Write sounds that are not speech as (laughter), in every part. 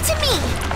it to me!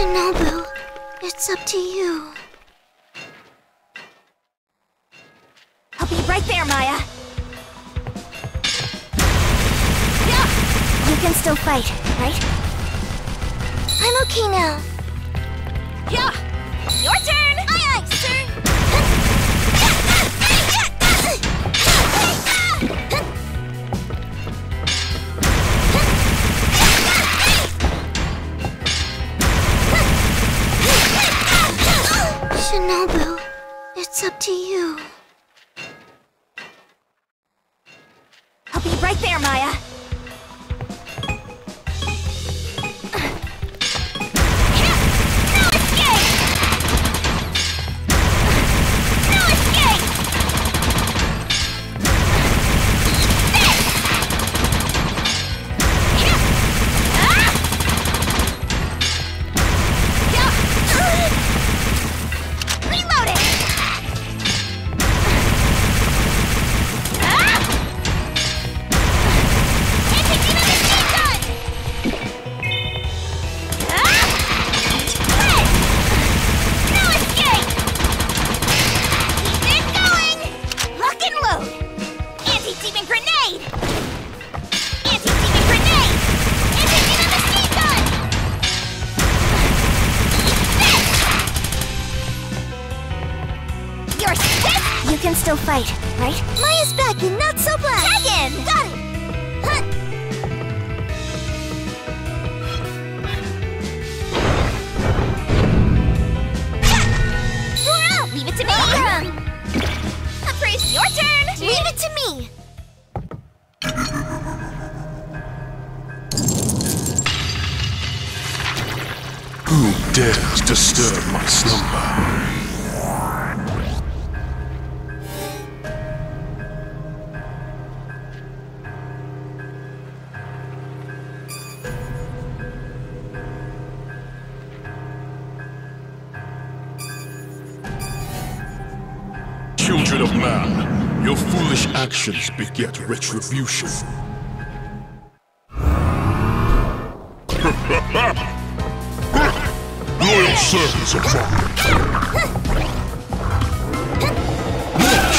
Shinobu, it's up to you. I'll be right there, Maya. Yeah. You can still fight, right? I'm okay now. Yeah. Your turn. It's up to you. I'll be right there, Maya. Children of man, your foolish actions beget retribution. (laughs) Loyal servants of mine.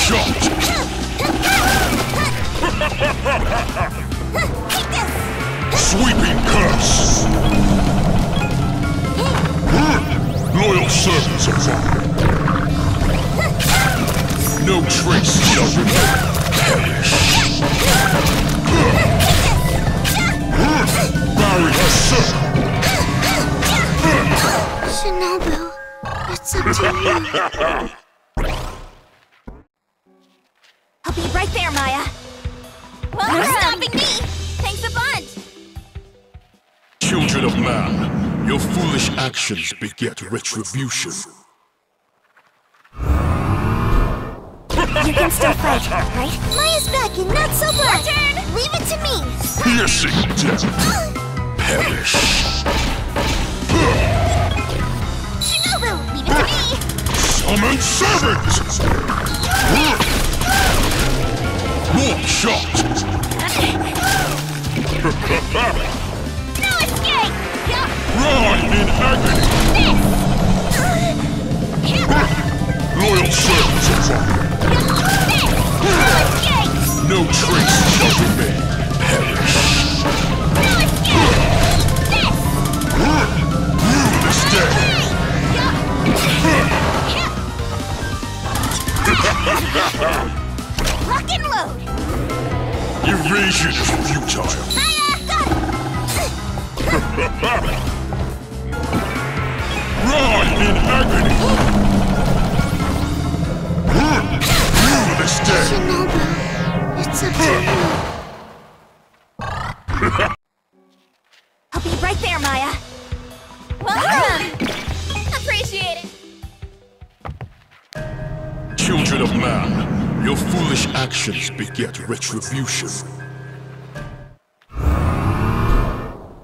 Shot! Sweeping curse! Loyal servants of mine. No trace shall remain. Perish. Barrier circle. Shinobu, it's up to you. I'll be right there, Maya. Well, you're stopping me! Thanks a bunch! Children of man, your foolish actions beget retribution. You can still fight, right? Maya's back and not so black! Your turn! Leave it to me! Piercing death. Perish. Shinobu, leave it to me! Summon servant! One shot! No escape! Ride in agony! (gasps) Loyal servants No trace shall remain. Perish. This day. Lock and load! Evasion is futile. Ride in agony. Rule this day. I'll be right there, Maya. Welcome! Appreciate it. Children of man, your foolish actions beget retribution.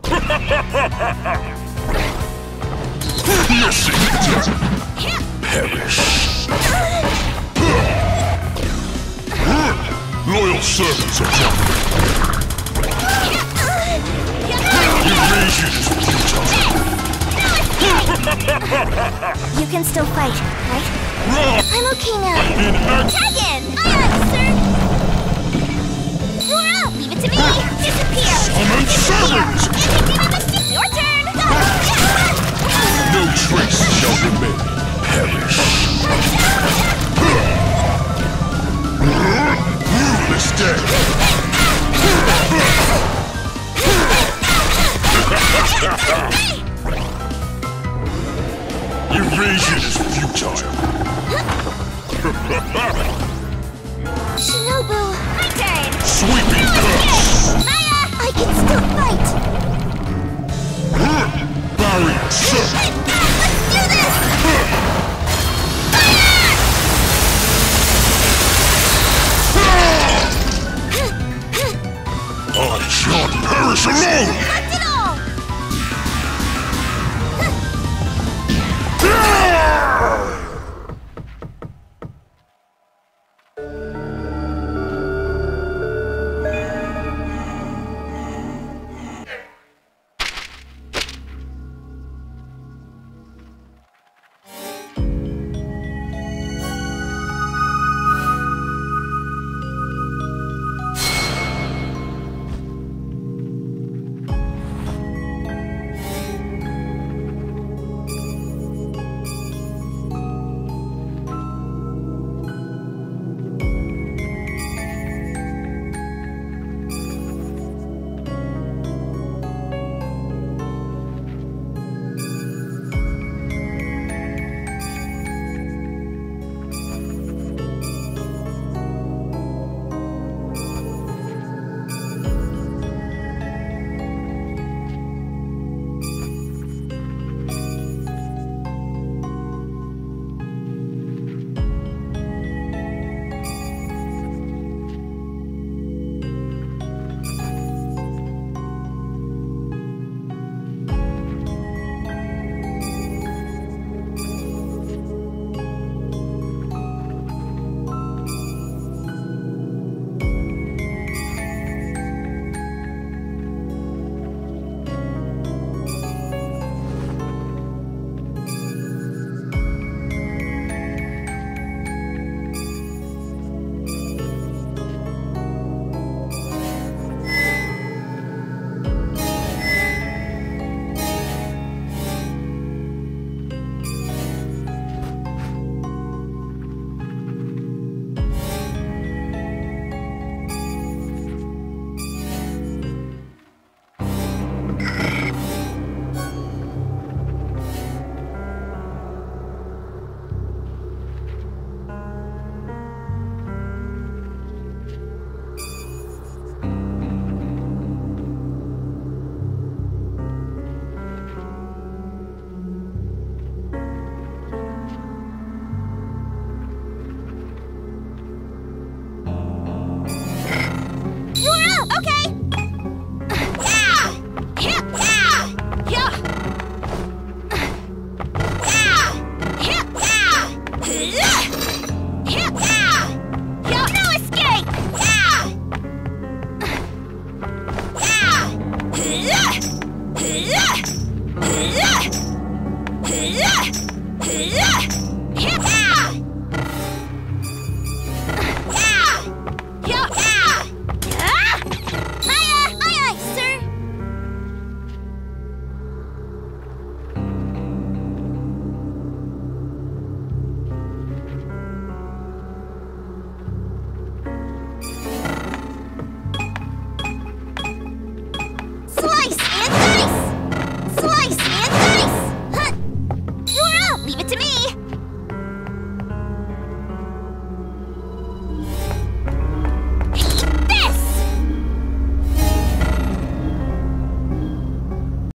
(laughs) Perish. Loyal servants of God. Evasion is futile. You can still fight, right? I'm okay now. Dragon! Aye, sir! Roar up! Leave it to me! Disappear! Summon servants! Your turn! No trace shall remain. Perish. I shan't perish alone.